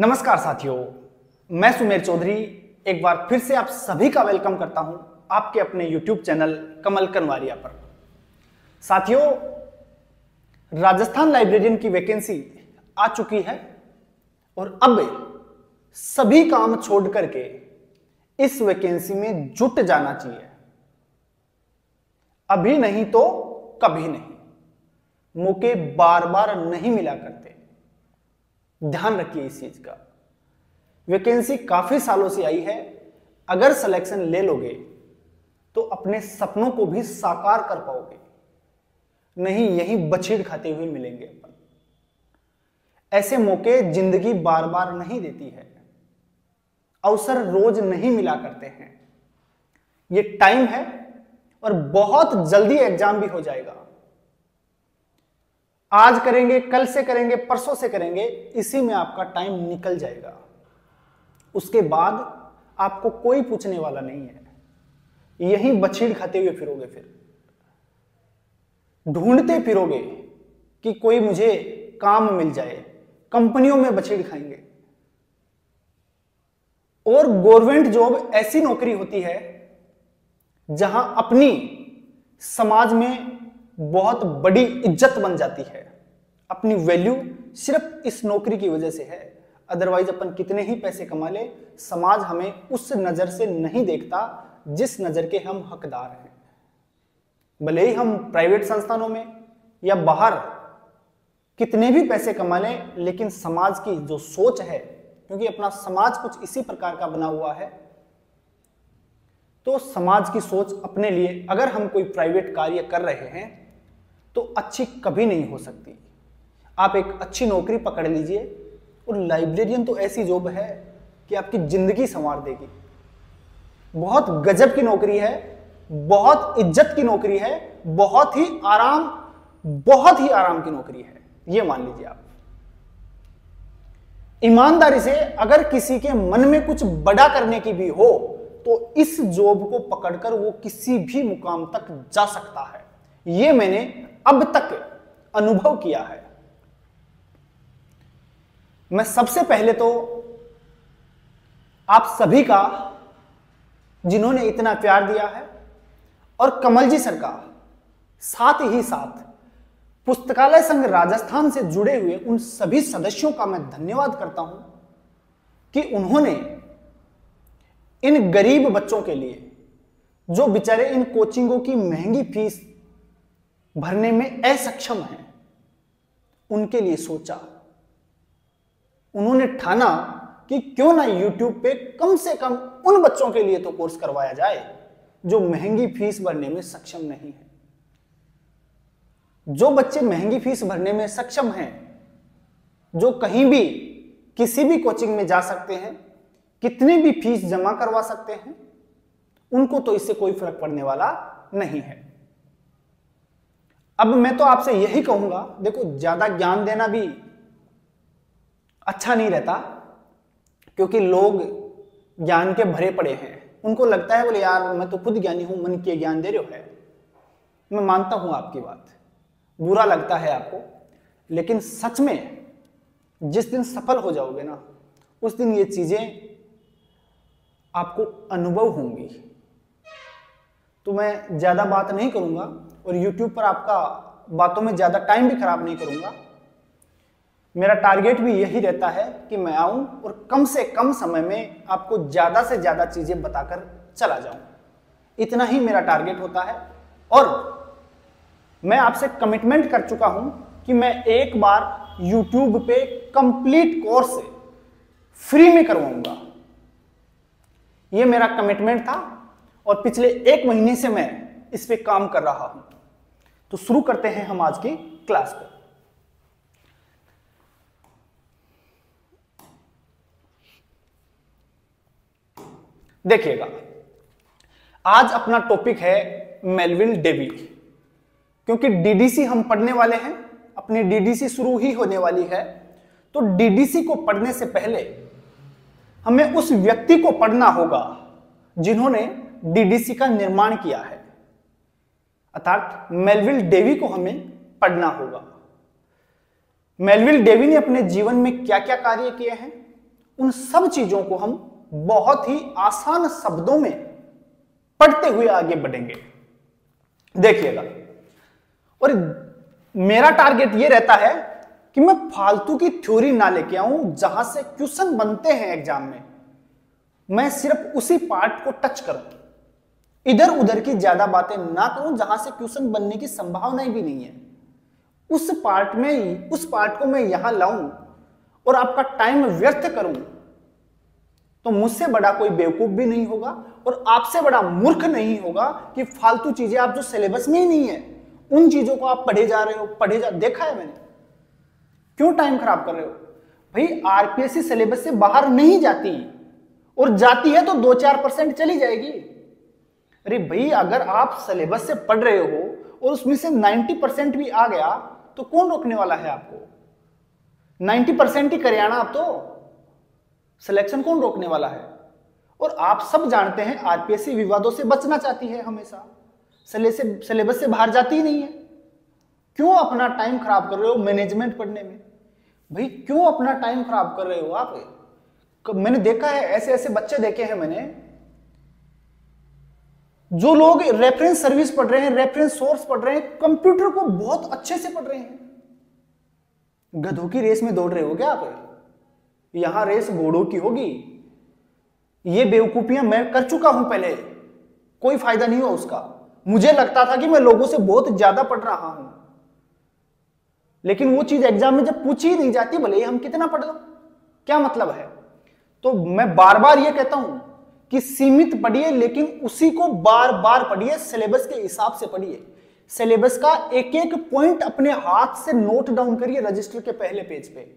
नमस्कार साथियों, मैं सुमेर चौधरी। एक बार फिर से आप सभी का वेलकम करता हूँ आपके अपने YouTube चैनल कमल कनवारिया पर। साथियों, राजस्थान लाइब्रेरियन की वैकेंसी आ चुकी है और अब सभी काम छोड़ करके इस वैकेंसी में जुट जाना चाहिए। अभी नहीं तो कभी नहीं। मौके बार बार नहीं मिला करते। ध्यान रखिए इस चीज़ का। वैकेंसी काफ़ी सालों से आई है। अगर सिलेक्शन ले लोगे तो अपने सपनों को भी साकार कर पाओगे। नहीं, यही बछीड़ खाते हुए मिलेंगे अपन। ऐसे मौके ज़िंदगी बार बार नहीं देती है। अवसर रोज नहीं मिला करते हैं। ये टाइम है और बहुत जल्दी एग्ज़ाम भी हो जाएगा। आज करेंगे, कल से करेंगे, परसों से करेंगे, इसी में आपका टाइम निकल जाएगा। उसके बाद आपको कोई पूछने वाला नहीं है। यही बछीड़ खाते हुए फिरोगे फिर। ढूंढते फिरोगे कि कोई मुझे काम मिल जाए, कंपनियों में बछीड़ खाएँगे। और गवर्नमेंट जॉब ऐसी नौकरी होती है जहाँ अपनी समाज में बहुत बड़ी इज़्ज़त बन जाती है। अपनी वैल्यू सिर्फ़ इस नौकरी की वजह से है। अदरवाइज़ अपन कितने ही पैसे कमा ले, समाज हमें उस नज़र से नहीं देखता जिस नज़र के हम हकदार हैं। भले ही हम प्राइवेट संस्थानों में या बाहर कितने भी पैसे कमा लें, लेकिन समाज की जो सोच है, क्योंकि अपना समाज कुछ इसी प्रकार का बना हुआ है तो समाज की सोच अपने लिए, अगर हम कोई प्राइवेट कार्य कर रहे हैं तो अच्छी कभी नहीं हो सकती। आप एक अच्छी नौकरी पकड़ लीजिए और लाइब्रेरियन तो ऐसी जॉब है कि आपकी ज़िंदगी संवार देगी। बहुत गजब की नौकरी है, बहुत इज़्ज़त की नौकरी है, बहुत ही आराम, बहुत ही आराम की नौकरी है। यह मान लीजिए आप। ईमानदारी से अगर किसी के मन में कुछ बड़ा करने की भी हो तो इस जॉब को पकड़कर वो किसी भी मुकाम तक जा सकता है। यह मैंने अब तक अनुभव किया है। मैं सबसे पहले तो आप सभी का, जिन्होंने इतना प्यार दिया है, और कमल जी सर का साथ ही साथ पुस्तकालय संघ राजस्थान से जुड़े हुए उन सभी सदस्यों का मैं धन्यवाद करता हूँ कि उन्होंने इन गरीब बच्चों के लिए, जो बेचारे इन कोचिंगों की महँगी फ़ीस भरने में असक्षम हैं। उनके लिए सोचा। उन्होंने ठाना कि क्यों ना YouTube पे कम से कम उन बच्चों के लिए तो कोर्स करवाया जाए, जो महँगी फ़ीस भरने में सक्षम नहीं है। जो बच्चे महँगी फ़ीस भरने में सक्षम हैं, जो कहीं भी, किसी भी कोचिंग में जा सकते हैं, कितनी भी फ़ीस जमा करवा सकते हैं, उनको तो इससे कोई फ़र्क पड़ने वाला नहीं है। अब मैं तो आपसे यही कहूँगा, देखो, ज़्यादा ज्ञान देना भी अच्छा नहीं रहता, क्योंकि लोग ज्ञान के भरे पड़े हैं। उनको लगता है, बोले, यार, मैं तो खुद ज्ञानी हूँ, मन के ज्ञान दे रहे हो है। मैं मानता हूँ आपकी बात। बुरा लगता है आपको, लेकिन सच में जिस दिन सफल हो जाओगे ना, उस दिन ये चीज़ें आपको अनुभव होंगी। तो मैं ज़्यादा बात नहीं करूँगा और YouTube पर आपका बातों में ज़्यादा टाइम भी खराब नहीं करूँगा। मेरा टारगेट भी यही रहता है कि मैं आऊँ और कम से कम समय में आपको ज़्यादा से ज़्यादा चीज़ें बताकर चला जाऊँ। इतना ही मेरा टारगेट होता है और मैं आपसे कमिटमेंट कर चुका हूँ कि मैं एक बार यूट्यूब पे कंप्लीट कोर्स फ्री में करवाऊँगा। यह मेरा कमिटमेंट था। और पिछले एक महीने से मैं इस पर काम कर रहा हूँ। तो शुरू करते हैं हम आज की क्लास को। देखिएगा, आज अपना टॉपिक है मेलविन डेवी, क्योंकि डीडीसी हम पढ़ने वाले हैं, अपनी डीडीसी शुरू ही होने वाली है। तो डीडीसी को पढ़ने से पहले हमें उस व्यक्ति को पढ़ना होगा जिन्होंने डीडीसी का निर्माण किया है। अर्थात मेलविल डेवी को हमें पढ़ना होगा। मेलविल डेवी ने अपने जीवन में क्या क्या कार्य किए हैं? उन सब चीज़ों को हम बहुत ही आसान शब्दों में पढ़ते हुए आगे बढ़ेंगे। देखिएगा। और मेरा टारगेट ये रहता है कि मैं फालतू की थ्योरी ना लेके आऊँ जहाँ से क्वेश्चन बनते हैं एग्ज़ाम में। मैं सिर्फ़ उसी पार्ट को टच करूँ। इधर उधर की ज़्यादा बातें ना करूँ, जहाँ से क्वेश्चन बनने की संभावना भी नहीं है। उस पार्ट में ही उस पार्ट को मैं यहाँ लाऊं और आपका टाइम व्यर्थ करूँ तो मुझसे बड़ा कोई बेवकूफ़ भी नहीं होगा और आपसे बड़ा मूर्ख नहीं होगा कि फालतू चीज़ें आप जो सिलेबस में ही नहीं है, उन चीज़ों को आप पढ़े जा रहे हो, पढ़े जा, देखा है मैंने। क्यों टाइम खराब कर रहे हो? भाई, आरपीएससी सिलेबस से बाहर नहीं जाती, और जाती है तो दो चार परसेंट चली जाएगी। अरे भाई, अगर आप सिलेबस से पढ़ रहे हो और उसमें से 90 परसेंट भी आ गया तो कौन रोकने वाला है आपको? 90 परसेंट ही करे आना आप तो। सिलेक्शन कौन रोकने वाला है? और आप सब जानते हैं आरपीएससी विवादों से बचना चाहती है हमेशा। सिलेबस से बाहर जाती ही नहीं है। क्यों अपना टाइम खराब कर रहे हो मैनेजमेंट पढ़ने में? भाई, क्यों अपना टाइम खराब कर रहे हो आप? मैंने देखा है ऐसे ऐसे बच्चे देखे हैं मैंने जो लोग रेफरेंस सर्विस पढ़ रहे हैं रेफरेंस सोर्स पढ़ रहे हैं कंप्यूटर को बहुत अच्छे से पढ़ रहे हैं। गधों की रेस में दौड़ रहे हो क्या आप? यहाँ रेस घोड़ों की होगी। ये बेवकूफियाँ मैं कर चुका हूँ पहले। कोई फ़ायदा नहीं हुआ उसका। मुझे लगता था कि मैं लोगों से बहुत ज़्यादा पढ़ रहा हूँ। लेकिन वो चीज़ एग्ज़ाम में जब पूछी नहीं जाती, भले हम कितना पढ़ लो। क्या मतलब है? तो मैं बार बार ये कहता हूँ कि सीमित पढ़िए, लेकिन उसी को बार बार पढ़िए सिलेबस के हिसाब से पढ़िए। सिलेबस का एक एक पॉइंट अपने हाथ से नोट डाउन करिए रजिस्टर के पहले पेज पे।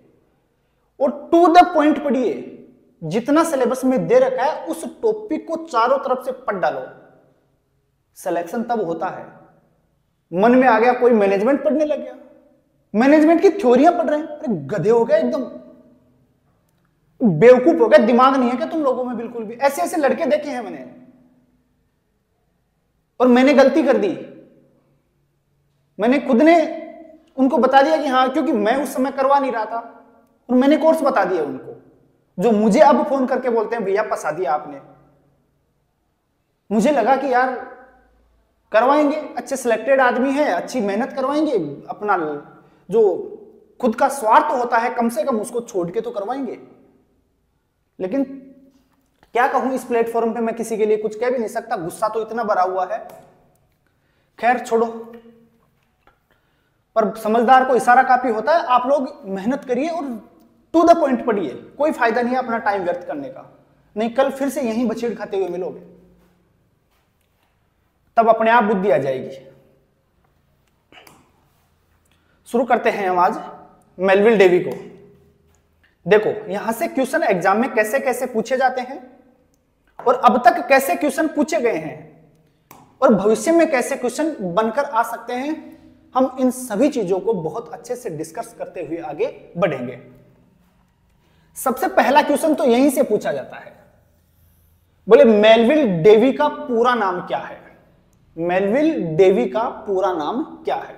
और टू द पॉइंट पढ़िए। जितना सिलेबस में दे रखा है, उस टॉपिक को चारों तरफ़ से पढ़ डालो। सिलेक्शन तब होता है। मन में आ गया, कोई मैनेजमेंट पढ़ने लग गया। मैनेजमेंट की थ्योरियाँ पढ़ रहे हैं। अरे गधे हो गए एकदम। बेवकूफ़ हो गया, दिमाग नहीं है क्या तुम लोगों में बिल्कुल भी? ऐसे ऐसे लड़के देखे हैं मैंने। और मैंने गलती कर दी। मैंने खुद ने उनको बता दिया कि हाँ क्योंकि मैं उस समय करवा नहीं रहा था। और मैंने कोर्स बता दिया उनको। जो मुझे अब फ़ोन करके बोलते हैं, भैया, फंसा दिया आपने। मुझे लगा कि यार, करवाएँगे, अच्छे सिलेक्टेड आदमी है, अच्छी मेहनत करवाएँगे, अपना जो खुद का स्वार्थ होता है, कम से कम उसको छोड़ के तो करवाएँगे। लेकिन क्या कहूँ इस प्लेटफॉर्म पे मैं किसी के लिए कुछ कह भी नहीं सकता? गुस्सा तो इतना भरा हुआ है। खैर, छोड़ो। पर समझदार को इशारा काफ़ी होता है। आप लोग मेहनत करिए और टू द पॉइंट पढ़िए। कोई फ़ायदा नहीं है अपना टाइम व्यर्थ करने का। नहीं, कल फिर से यहीं बछेड़ खाते हुए मिलोगे। तब अपने आप बुद्धि आ जाएगी। शुरू करते हैं हम आज मेलविल डेवी को। देखो, यहाँ से क्वेश्चन एग्ज़ाम में कैसे कैसे पूछे जाते हैं और अब तक कैसे क्वेश्चन पूछे गए हैं और भविष्य में कैसे क्वेश्चन बनकर आ सकते हैं, हम इन सभी चीज़ों को बहुत अच्छे से डिस्कस करते हुए आगे बढ़ेंगे। सबसे पहला क्वेश्चन तो यहीं से पूछा जाता है। बोले, मेलविल डेवी का पूरा नाम क्या है? मेलविल डेवी का पूरा नाम क्या है?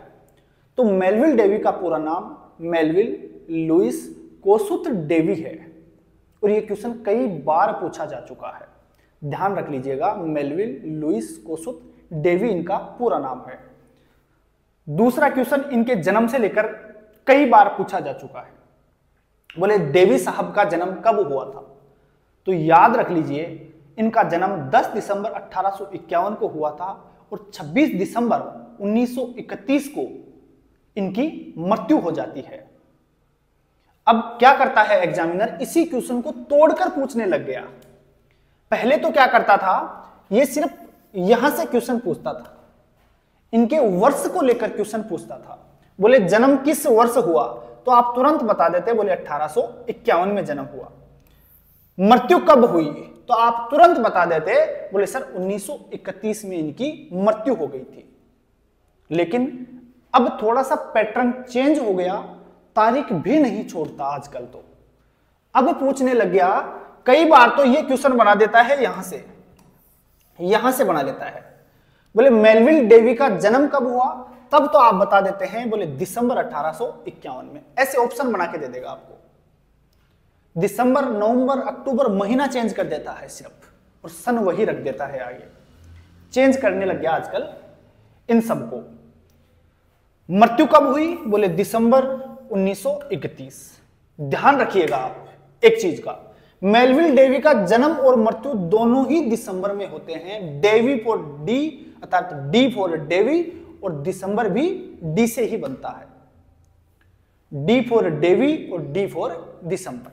तो मेलविल डेवी का पूरा नाम मेलविल लुइस कोसुत डेवी है। और ये क्वेश्चन कई बार पूछा जा चुका है। ध्यान रख लीजिएगा मेलविल लुइस कोसुत डेवी इनका पूरा नाम है। दूसरा क्वेश्चन इनके जन्म से लेकर कई बार पूछा जा चुका है। बोले, देवी साहब का जन्म कब हुआ था? तो याद रख लीजिए, इनका जन्म 10 दिसंबर अठारह को हुआ था और 26 दिसंबर 1931 को इनकी मृत्यु हो जाती है। अब क्या करता है एग्जामिनर इसी क्वेश्चन को तोड़कर पूछने लग गया। पहले तो क्या करता था? ये सिर्फ़ यहाँ से क्वेश्चन पूछता था। इनके वर्ष को लेकर क्वेश्चन पूछता था। बोले, जन्म किस वर्ष हुआ? तो आप तुरंत बता देते, बोले, अठारह में जन्म हुआ। मृत्यु कब हुई? तो आप तुरंत बता देते, बोले, सर 1931 में इनकी मृत्यु हो गई थी। लेकिन अब थोड़ा सा पैटर्न चेंज हो गया। तारीख भी नहीं छोड़ता आजकल तो। अब पूछने लग गया, कई बार तो ये क्वेश्चन बना देता है यहाँ से यहाँ से बना लेता है। बोले, मेलविल डेवी का जन्म कब हुआ? तब तो आप बता देते हैं, बोले, दिसंबर अठारह में। ऐसे ऑप्शन बना के दे देगा आपको। दिसंबर, नवंबर, अक्टूबर महीना चेंज कर देता है सिर्फ़, और सन वही रख देता है आगे। चेंज करने लग गया आजकल इन सबको। मृत्यु कब हुई? बोले, दिसंबर 1931 ध्यान रखिएगा आप एक चीज़ का। मेलविल डेवी का जन्म और मृत्यु दोनों ही दिसंबर में होते हैं। डेवी फॉर डी अर्थात डी फॉर डेवी और दिसंबर भी डी से ही बनता है। डी फॉर डेवी और डी फॉर दिसंबर।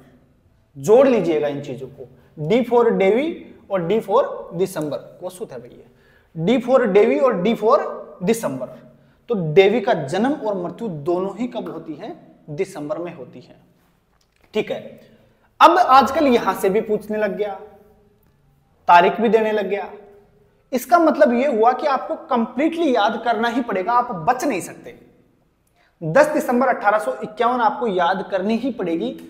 जोड़ लीजिएगा इन चीज़ों को। डी फॉर डेवी और डी फॉर दिसंबर। वसुत है भैया। डी फॉर डेवी और डी फॉर दिसंबर। तो देवी का जन्म और मृत्यु दोनों ही कब होती है? दिसंबर में होती है। ठीक है। अब आजकल यहाँ से भी पूछने लग गया। तारीख भी देने लग गया। इसका मतलब यह हुआ कि आपको कंप्लीटली याद करना ही पड़ेगा, आप बच नहीं सकते। 10 दिसंबर अठारह आपको याद करनी ही पड़ेगी।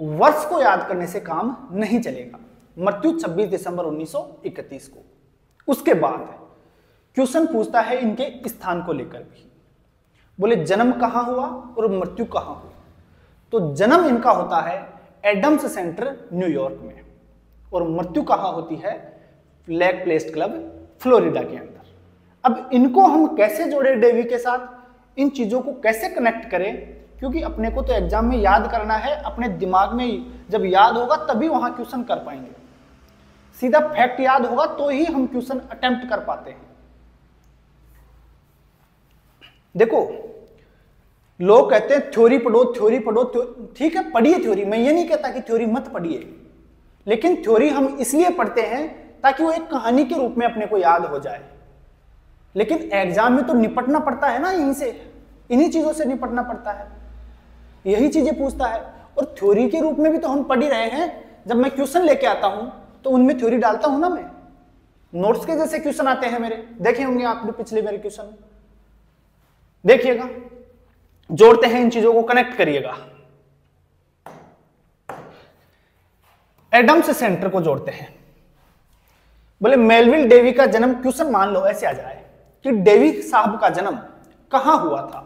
वर्ष को याद करने से काम नहीं चलेगा। मृत्यु 26 दिसंबर 1931 को। उसके बाद क्वेश्चन पूछता है इनके स्थान को लेकर भी। बोले, जन्म कहाँ हुआ और मृत्यु कहाँ हुई? तो जन्म इनका होता है एडम्स सेंटर न्यूयॉर्क में और मृत्यु कहाँ होती है? लेक प्लेस क्लब फ्लोरिडा के अंदर। अब इनको हम कैसे जोड़े डेवी के साथ? इन चीज़ों को कैसे कनेक्ट करें? क्योंकि अपने को तो एग्ज़ाम में याद करना है, अपने दिमाग में जब याद होगा तभी वहाँ क्वेश्चन कर पाएँगे। सीधा फैक्ट याद होगा तो ही हम क्वेश्चन अटेम्प्ट कर पाते हैं। देखो, लोग कहते हैं थ्योरी पढ़ो थ्योरी पढ़ो ठीक है, पढ़िए थ्योरी मैं ये नहीं कहता कि थ्योरी मत पढ़िए। लेकिन थ्योरी हम इसलिए पढ़ते हैं ताकि वो एक कहानी के रूप में अपने को याद हो जाए। लेकिन एग्ज़ाम में तो निपटना पड़ता है ना यहीं से। इन्हीं चीज़ों से निपटना पड़ता है। यही चीज़ें पूछता है। और थ्योरी के रूप में भी तो हम पढ़ ही रहे हैं। जब मैं क्वेश्चन लेके आता हूँ तो उनमें थ्योरी डालता हूँ ना मैं। नोट्स के जैसे क्वेश्चन आते हैं मेरे। देखे होंगे आपने पिछले मेरे क्वेश्चन देखिएगा, जोड़ते हैं इन चीज़ों को कनेक्ट करिएगा। एडम्स सेंटर को जोड़ते हैं। बोले मेलविल डेवी का जन्म क्वेश्चन मान लो, ऐसे आ जाए कि डेवी साहब का जन्म कहाँ हुआ था?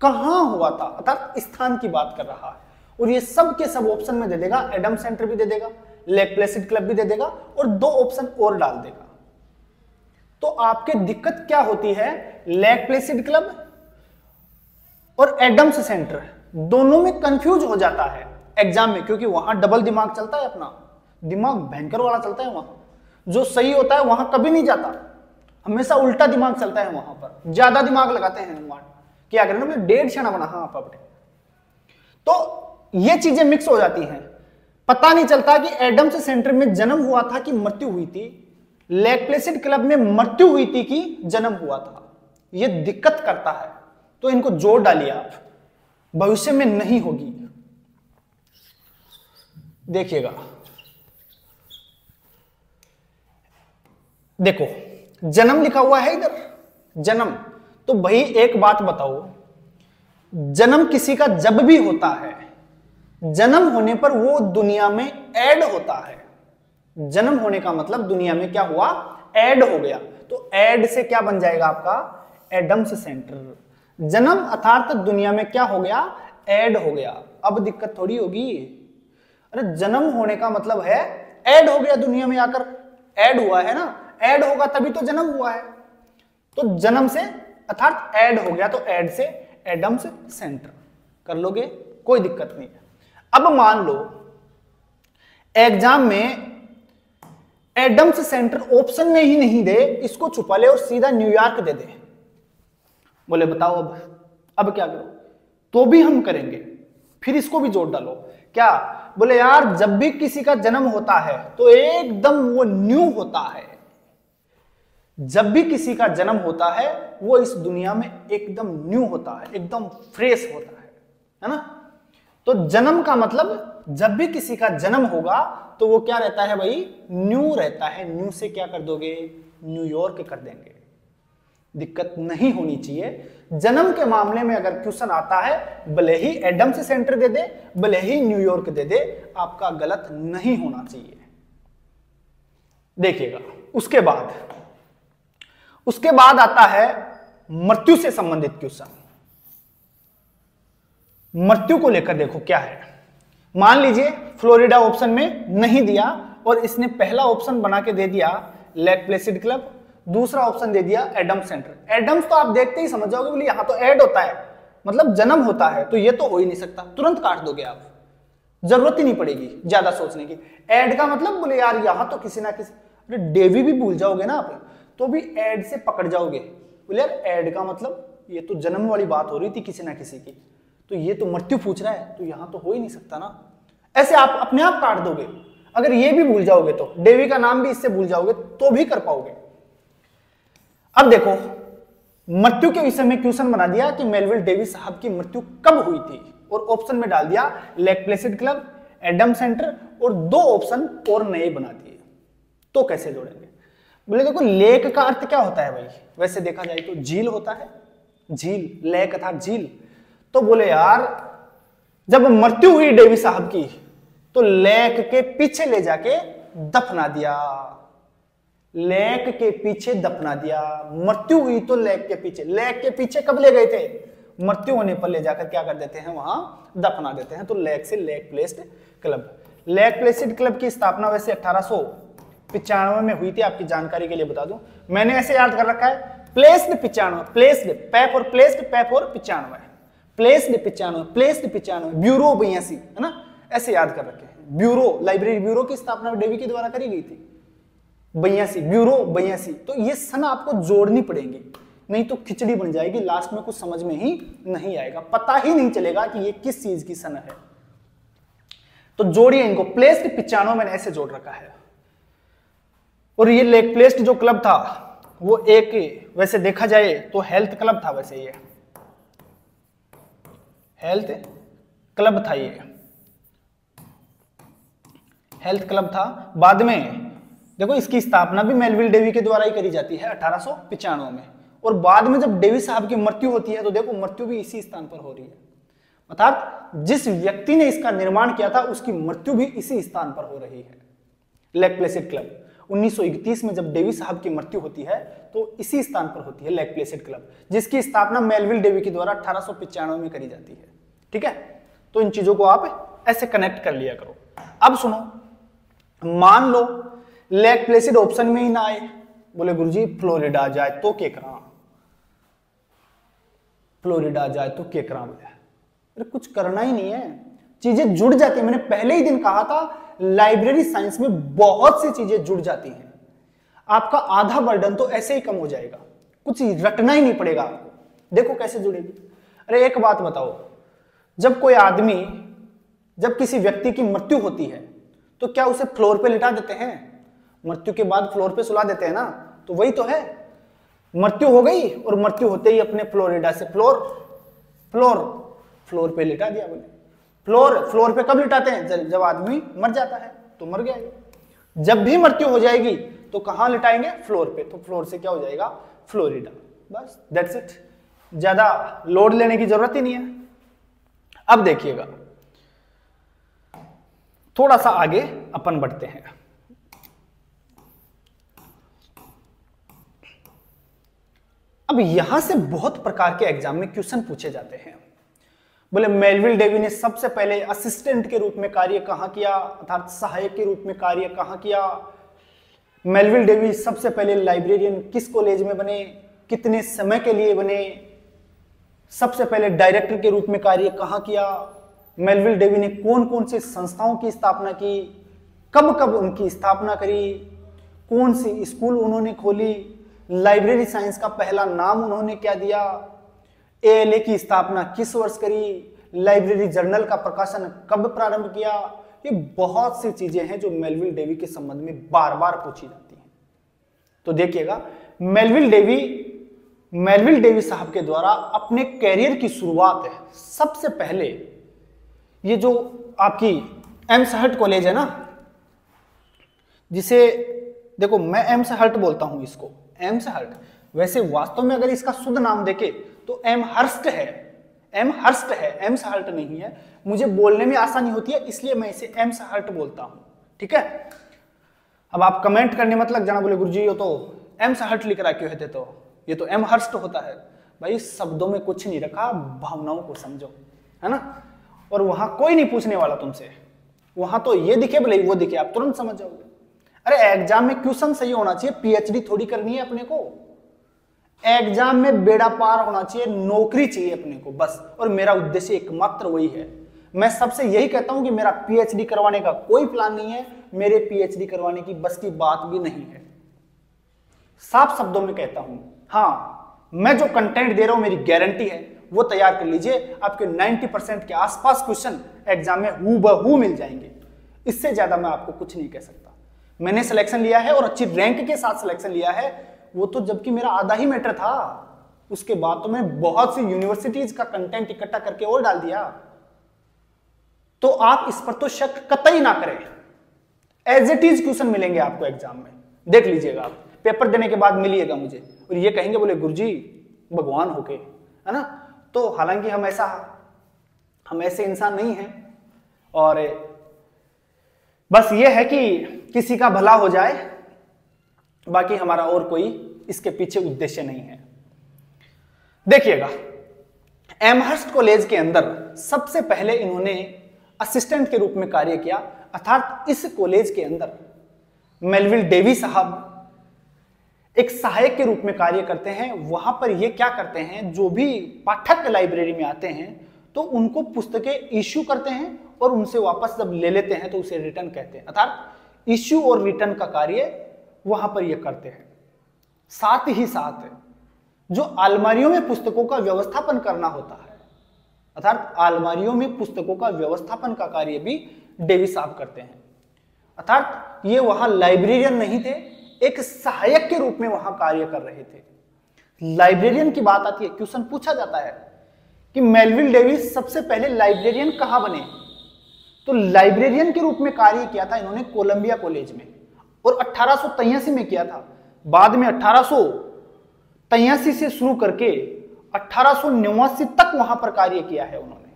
कहाँ हुआ था? अर्थात स्थान की बात कर रहा है। और ये सब के सब ऑप्शन में दे देगा एडम सेंटर भी दे देगा लेक प्लेसिड क्लब भी दे देगा और दो ऑप्शन और डाल देगा। तो आपके दिक्कत क्या होती है? लेक प्लेसिड क्लब और एडम्स सेंटर दोनों में कंफ्यूज हो जाता है एग्ज़ाम में, क्योंकि वहाँ डबल दिमाग चलता है अपना। दिमाग भयंकर वाला चलता है वहाँ। जो सही होता है, वहाँ कभी नहीं जाता। हमेशा उल्टा दिमाग चलता है वहाँ पर। ज़्यादा दिमाग लगाते हैं वहाँ क्या करें ना डेढ़ क्षण बना हाँ आप तो ये चीज़ें मिक्स हो जाती हैं। पता नहीं चलता कि एडम्स सेंटर में जन्म हुआ था कि मृत्यु हुई थी। लेक्लेसिड क्लब में मृत्यु हुई थी कि जन्म हुआ था। यह दिक्कत करता है। तो इनको जोड़ डालिए आप। भविष्य में नहीं होगी। देखिएगा। देखो, जन्म लिखा हुआ है इधर। जन्म। तो भाई एक बात बताओ। जन्म किसी का जब भी होता है, जन्म होने पर वो दुनिया में ऐड होता है। जन्म होने का मतलब दुनिया में क्या हुआ? ऐड हो गया। तो ऐड से क्या बन जाएगा आपका? Adams Center. जन्म अर्थात दुनिया में क्या हो गया? ऐड हो गया। अब दिक्कत थोड़ी होगी। अरे, जन्म होने का मतलब है ऐड हो गया दुनिया में आकर। ऐड हुआ है ना? ऐड होगा तभी तो जन्म हुआ है। तो जन्म से अर्थात ऐड हो गया तो ऐड से एडम्स सेंटर कर लोगे? कोई दिक्कत नहीं है। अब मान लो एग्ज़ाम में एडम्स सेंटर ऑप्शन में ही नहीं दे, इसको छुपा ले और सीधा न्यूयॉर्क दे दे। बोले, बताओ अब अब क्या करो? तो भी हम करेंगे, फिर इसको भी जोड़ डालो। क्या? बोले, यार, जब भी किसी का जन्म होता है तो एकदम वो न्यू होता है। जब भी किसी का जन्म होता है, वो इस दुनिया में एकदम न्यू होता है, एकदम फ्रेश होता है। है ना? तो जन्म का मतलब जब भी किसी का जन्म होगा तो वो क्या रहता है भाई? न्यू रहता है। न्यू से क्या कर दोगे? न्यूयॉर्क कर देंगे। दिक्कत नहीं होनी चाहिए। जन्म के मामले में अगर क्वेश्चन आता है, भले ही एडम्स सेंटर दे दे, भले ही न्यूयॉर्क दे दे, आपका गलत नहीं होना चाहिए। देखिएगा, उसके बाद उसके बाद आता है मृत्यु से संबंधित क्वेश्चन। मृत्यु को लेकर देखो क्या है। मान लीजिए, फ्लोरिडा ऑप्शन में नहीं दिया और इसने पहला ऑप्शन बना के दे दिया लेक प्लेसिड क्लब दूसरा ऑप्शन दे दिया एडम सेंटर एडम्स तो आप देखते ही समझ जाओगे, बोले यहाँ तो एड होता है। मतलब जन्म होता है तो ये तो हो ही नहीं सकता। तुरंत काट दोगे आप। ज़रूरत ही नहीं पड़ेगी ज़्यादा सोचने की। एड का मतलब बोले, यार, यहाँ तो किसी ना किसी अरे डेवी भी भूल जाओगे ना आप। तो भी एड से पकड़ जाओगे। बोले, यार एड का मतलब ये तो जन्म वाली बात हो रही थी किसी ना किसी की। तो ये तो मृत्यु पूछ रहा है तो यहाँ तो हो ही नहीं सकता ना। ऐसे आप अपने आप काट दोगे। अगर ये भी भूल जाओगे तो डेवी का नाम भी इससे भूल जाओगे तो भी कर पाओगे। अब देखो, मृत्यु के विषय में क्वेश्चन बना दिया कि मेलविल डेवी साहब की मृत्यु कब हुई थी और ऑप्शन में डाल दिया Lake Placid Club Adam Center और दो ऑप्शन और नए बना दिए। तो कैसे जोड़ेंगे? बोले, देखो लेक का अर्थ क्या होता है भाई? वैसे देखा जाए तो झील होता है। झील लेक था झील। तो बोले, यार, जब मृत्यु हुई डेवी साहब की तो लेक के पीछे ले जाके दफना दिया। लेक के पीछे दफना दिया। मृत्यु हुई तो लेक के पीछे। लेक के पीछे कब ले गए थे? मृत्यु होने पर ले जाकर क्या कर देते हैं? वहाँ दफना देते हैं। तो लेक से Lake Placid Club. Lake Placid Club की स्थापना वैसे अठारह पिचानवे में हुई थी। आपकी जानकारी के लिए बता दूँ। मैंने ऐसे याद कर रखा है। प्लेस्ड पिचानवे, प्लेस्ड पैप और प्लेस्ड पैप और पिचानवे। प्लेस्ड पिचानवे प्लेस्ड पिचानवे। ब्यूरो है ना? ऐसे याद कर रखे ब्यूरो, लाइब्रेरी ब्यूरो की स्थापना डेवी के द्वारा करी गई थी। बयासी ब्यूरो बयासी तो ये सन आपको जोड़नी पड़ेंगी, नहीं तो खिचड़ी बन जाएगी लास्ट में कुछ समझ में ही नहीं आएगा। पता ही नहीं चलेगा कि ये किस चीज़ की सन है। तो जोड़िए इनको। प्लेस्ड पिचानो मैंने ऐसे जोड़ रखा है। और ये लेग प्लेस्ड जो क्लब था, वो एक, वैसे देखा जाए तो हेल्थ क्लब था वैसे ये। हेल्थ क्लब था ये। हेल्थ क्लब था। बाद में देखो, इसकी स्थापना भी मेलविल डेवी के द्वारा ही करी जाती है, अठारह में। और बाद में जब डेवी साहब की मृत्यु होती है तो देखो, मृत्यु भी इसी स्थान पर हो रही है। अर्थात, जिस व्यक्ति ने इसका निर्माण किया था, उसकी मृत्यु भी इसी स्थान पर हो रही है। लेक प्लेसिड क्लब 1931 में जब डेवी साहब की मृत्यु होती है तो इसी स्थान पर होती है लेक प्लेसिड क्लब जिसकी स्थापना मेलविल डेवी के द्वारा अठारह में करी जाती है। ठीक है? तो इन चीज़ों को आप ऐसे कनेक्ट कर लिया करो। अब सुनो, मान लो लेक प्लेसिड ऑप्शन में ही ना आए। बोले, गुरुजी फ्लोरिडा जाए तो के करा? फ्लोरिडा जाए तो के करा बोले? अरे, कुछ करना ही नहीं है। चीज़ें जुड़ जाती है। मैंने पहले ही दिन कहा था लाइब्रेरी साइंस में बहुत सी चीज़ें जुड़ जाती हैं। आपका आधा बर्डन तो ऐसे ही कम हो जाएगा। कुछ रटना ही नहीं पड़ेगा आपको। देखो कैसे जुड़ेगी। अरे, एक बात बताओ। जब कोई आदमी, जब किसी व्यक्ति की मृत्यु होती है तो क्या उसे फ्लोर पे लिटा देते हैं? मृत्यु के बाद फ्लोर पे सुला देते हैं ना तो वही तो है। मृत्यु हो गई और मृत्यु होते ही अपने फ्लोरिडा से फ्लोर फ्लोर फ्लोर पे लिटा दिया बोले। फ्लोर फ्लोर पे कब लिटाते हैं? जब आदमी मर जाता है तो मर गया जब भी मृत्यु हो जाएगी तो कहाँ लिटाएँगे? फ्लोर पे। तो फ्लोर से क्या हो जाएगा? फ्लोरिडा। बस दैट्स इट ज़्यादा लोड लेने की ज़रूरत ही नहीं है। अब देखिएगा। थोड़ा सा आगे अपन बढ़ते हैं। अब यहाँ से बहुत प्रकार के एग्ज़ाम में क्वेश्चन पूछे जाते हैं। बोले मेलविल डेवी ने सबसे पहले असिस्टेंट के रूप में कार्य कहाँ किया? अर्थात सहायक के रूप में कार्य कहाँ किया? मेलविल डेवी सबसे पहले लाइब्रेरियन किस कॉलेज में बने? कितने समय के लिए बने? सबसे पहले डायरेक्टर के रूप में कार्य कहाँ किया? मेलविल डेवी ने कौन कौन सी संस्थाओं की स्थापना की? कब कब उनकी स्थापना करी? कौन सी स्कूल उन्होंने खोली? लाइब्रेरी साइंस का पहला नाम उन्होंने क्या दिया? एएलए की स्थापना किस वर्ष करी? लाइब्रेरी जर्नल का प्रकाशन कब प्रारंभ किया? ये बहुत सी चीज़ें हैं जो मेलविल डेवी के संबंध में बार बार पूछी जाती हैं। तो देखिएगा, मेलविल डेवी मेलविल डेवी साहब के द्वारा अपने कैरियर की शुरुआत है। सबसे पहले, ये जो आपकी एम्स हर्ट कॉलेज है ना, जिसे, देखो, मैं एम्स हर्ट बोलता हूँ इसको। AIIMS hurt. वैसे वास्तव में अगर इसका शुद्ध नाम देखे तो एम हर्स्ट है। एम हर्स्ट है। एम्स हर्ट नहीं है। मुझे बोलने में आसानी होती है, इसलिए मैं इसे एम्स हर्ट बोलता हूँ। ठीक है? अब आप कमेंट करने मत लग जाना, बोले गुरु जी ये तो एम्स हर्ट लिख रहा क्यों है तो? ये तो एम हर्स्ट होता है। भाई, शब्दों में कुछ नहीं रखा, भावनाओं को समझो। है ना? और वहाँ कोई नहीं पूछने वाला तुमसे। वहाँ तो ये दिखे भले वो दिखे, आप तुरंत समझ जाओगे अरे एग्ज़ाम में क्वेश्चन सही होना चाहिए पीएचडी थोड़ी करनी है अपने को। एग्ज़ाम में बेड़ा पार होना चाहिए, नौकरी चाहिए अपने को, बस। और मेरा उद्देश्य एकमात्र वही है। मैं सबसे यही कहता हूँ कि मेरा पीएचडी करवाने का कोई प्लान नहीं है, मेरे पीएचडी करवाने की बस की बात भी नहीं है। साफ़ शब्दों में कहता हूँ, हाँ, मैं जो कंटेंट दे रहा हूँ, मेरी गारंटी है, वो तैयार कर लीजिए, आपके 90 परसेंट के आसपास क्वेश्चन एग्ज़ाम में हु मिल जाएँगे। इससे ज़्यादा मैं आपको कुछ नहीं कह सकता। मैंने सिलेक्शन लिया है और अच्छी रैंक के साथ सिलेक्शन लिया है। वो तो जबकि मेरा आधा ही मैटर था। उसके बाद तो मैंने बहुत सी यूनिवर्सिटीज का कंटेंट इकट्ठा करके और डाल दिया। तो आप इस पर तो शक कतई ना करें। एज इट इज़ क्वेश्चन मिलेंगे आपको एग्ज़ाम में। देख लीजिएगा आप। पेपर देने के बाद मिलिएगा मुझे। और ये कहेंगे, बोले, गुरुजी, भगवान होके है ना? तो हालाँकि हम ऐसा, हम ऐसे इंसान नहीं हैं। और बस ये है कि किसी का भला हो जाए, बाकी हमारा और कोई इसके पीछे उद्देश्य नहीं है। देखिएगा एमहर्स्ट कॉलेज के अंदर सबसे पहले इन्होंने असिस्टेंट के रूप में कार्य किया, अर्थात इस कॉलेज के अंदर मेलविल डेवी साहब एक सहायक के रूप में कार्य करते हैं। वहाँ पर ये क्या करते हैं, जो भी पाठक लाइब्रेरी में आते हैं तो उनको पुस्तकें इश्यू करते हैं और उनसे वापस जब ले लेते हैं तो उसे रिटर्न कहते हैं। अर्थात इश्यू और रिटर्न का कार्य वहाँ पर ये करते हैं। साथ ही साथ जो अलमारियों में पुस्तकों का व्यवस्थापन करना होता है, अर्थात अलमारियों में पुस्तकों का व्यवस्थापन का कार्य भी डेवी साहब करते हैं। अर्थात ये वहाँ लाइब्रेरियन नहीं थे, एक सहायक के रूप में वहाँ कार्य कर रहे थे। लाइब्रेरियन की बात आती है, क्वेश्चन पूछा जाता है कि मेलविल डेविस सबसे पहले लाइब्रेरियन कहाँ बने? तो लाइब्रेरियन के रूप में कार्य किया था इन्होंने कोलंबिया कॉलेज में। और अठारह में किया था। बाद में अठारह से शुरू करके अठारह तक वहाँ पर कार्य किया है उन्होंने।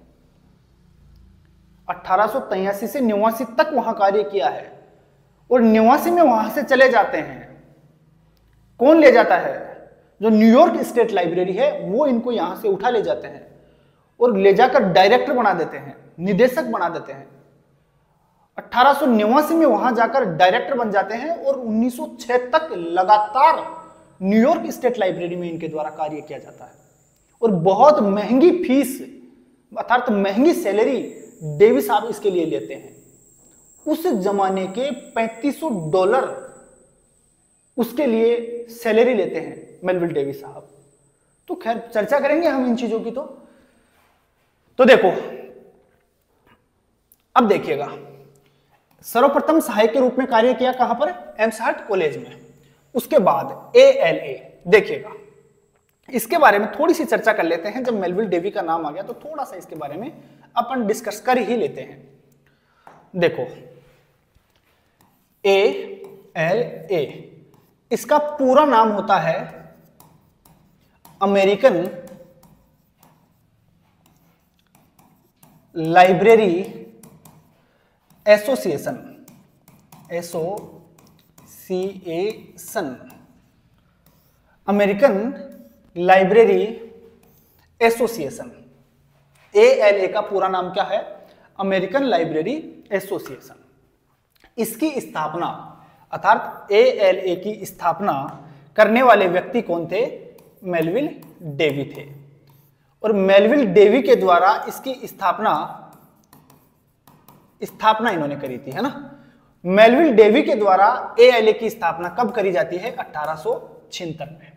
अठारह से नवासी तक वहाँ कार्य किया है। और निवासी में वहाँ से चले जाते हैं। कौन ले जाता है? जो न्यूयॉर्क स्टेट लाइब्रेरी है, वो इनको यहाँ से उठा ले जाते हैं। और ले जाकर डायरेक्टर बना देते हैं, निदेशक बना देते हैं। अठारह में वहाँ जाकर डायरेक्टर बन जाते हैं और 1906 तक लगातार न्यूयॉर्क स्टेट लाइब्रेरी में इनके द्वारा कार्य किया जाता है। और बहुत महँगी फ़ीस, अर्थात महँगी सैलरी डेविस साहब इसके लिए लेते हैं। उस जमाने के 3500 डॉलर उसके लिए सैलरी लेते हैं मेलविल डेवी साहब। तो खैर, चर्चा करेंगे हम इन चीज़ों की तो। तो देखो, अब देखिएगा। सर्वप्रथम सहायक के रूप में कार्य किया कहाँ पर? एमसार्ट कॉलेज में। उसके बाद ए एल ए देखिएगा। इसके बारे में थोड़ी सी चर्चा कर लेते हैं। जब मेलविल डेवी का नाम आ गया तो थोड़ा सा इसके बारे में अपन डिस्कस कर ही लेते हैं। देखो। ए एल ए इसका पूरा नाम होता है American Library Association Association American Library Association A L A का पूरा नाम क्या है? अमेरिकन लाइब्रेरी एसोसिएशन इसकी स्थापना, अर्थात ए एल ए की स्थापना करने वाले व्यक्ति कौन थे? मेलविल डेवी थे। और मेलविल डेवी के द्वारा इसकी स्थापना स्थापना इन्होंने करी थी, है ना? मेलविल डेवी के द्वारा ए एल ए की स्थापना कब करी जाती है? अठारह में।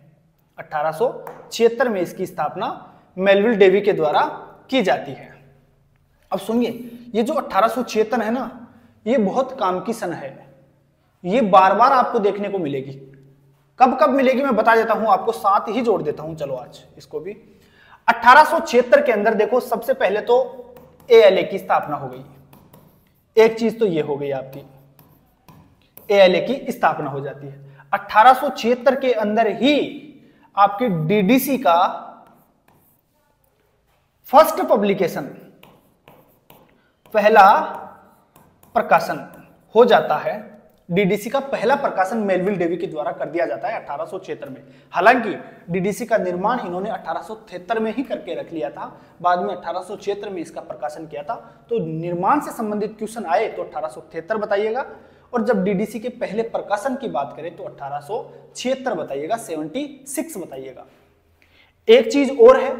अठारह में इसकी स्थापना मेलविल डेवी के द्वारा की जाती है। अब सुनिए, ये जो अठारह है ना, ये बहुत काम की सन है। ये बार बार आपको देखने को मिलेगी। कब कब मिलेगी मैं बता देता हूँ, आपको साथ ही जोड़ देता हूँ। चलो आज इसको भी। अठारह के अंदर देखो, सबसे पहले तो ए की स्थापना हो गई। एक चीज़ तो ये हो गई आपकी। एएलए की स्थापना हो जाती है। अठारह के अंदर ही आपकी डीडीसी का फ़र्स्ट पब्लिकेशन पहला प्रकाशन हो जाता है। डीडीसी का पहला प्रकाशन मेलविल डेवी के द्वारा कर दिया जाता है अठारह में। हालाँकि डीडीसी का निर्माण इन्होंने अठारह में ही करके रख लिया था, बाद में अठारह में इसका प्रकाशन किया था। तो निर्माण से संबंधित क्वेश्चन आए तो अठारह बताइएगा, और जब डीडीसी के पहले प्रकाशन की बात करें तो अठारह बताइएगा 76 बताइएगा। एक चीज़ और है,